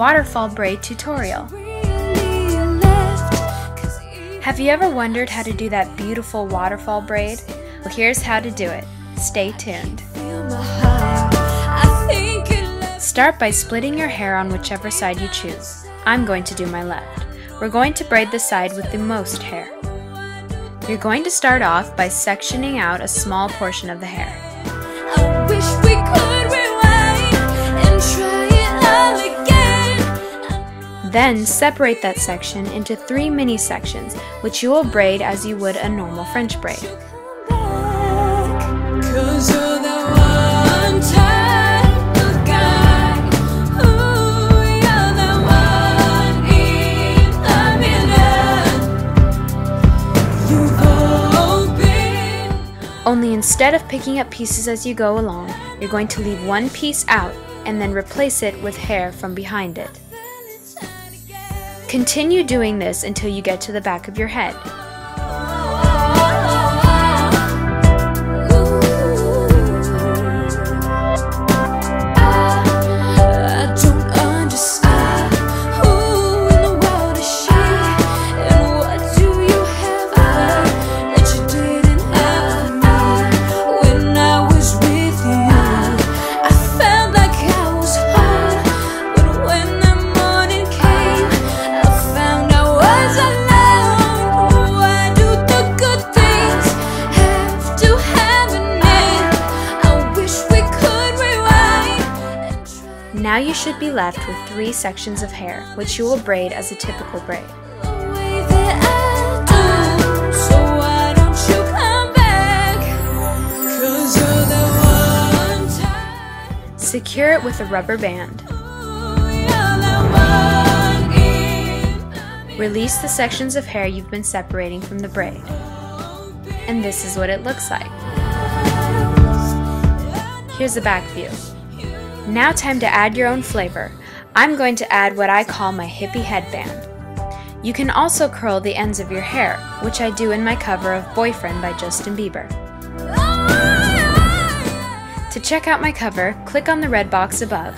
waterfall braid tutorial. Have you ever wondered how to do that beautiful waterfall braid? Well, here's how to do it. Stay tuned. Start by splitting your hair on whichever side you choose. I'm going to do my left. We're going to braid the side with the most hair. You're going to start off by sectioning out a small portion of the hair. Then separate that section into three mini sections, which you will braid as you would a normal French braid. Only instead of picking up pieces as you go along, you're going to leave one piece out and then replace it with hair from behind it. Continue doing this until you get to the back of your head. Now you should be left with three sections of hair, which you will braid as a typical braid. Secure it with a rubber band. Release the sections of hair you've been separating from the braid. And this is what it looks like. Here's the back view. Now time to add your own flavor. I'm going to add what I call my hippie headband. You can also curl the ends of your hair, which I do in my cover of Boyfriend by Justin Bieber. To check out my cover, click on the red box above.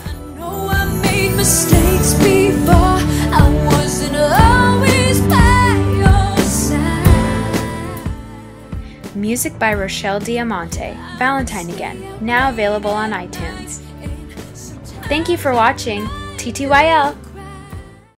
Music by Rochelle Diamante, Valentine Again, now available on iTunes. Thank you for watching. TTYL!